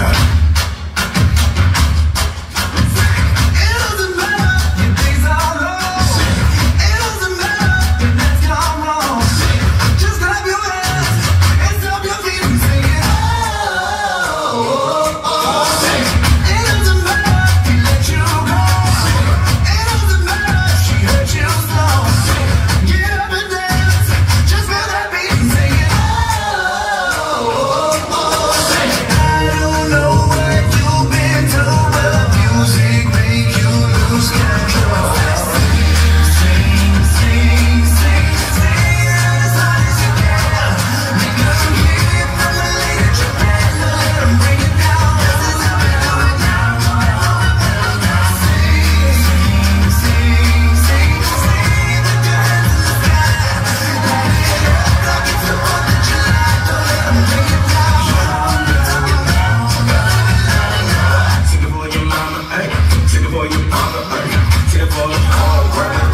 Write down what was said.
that. for your on right? Tip all the.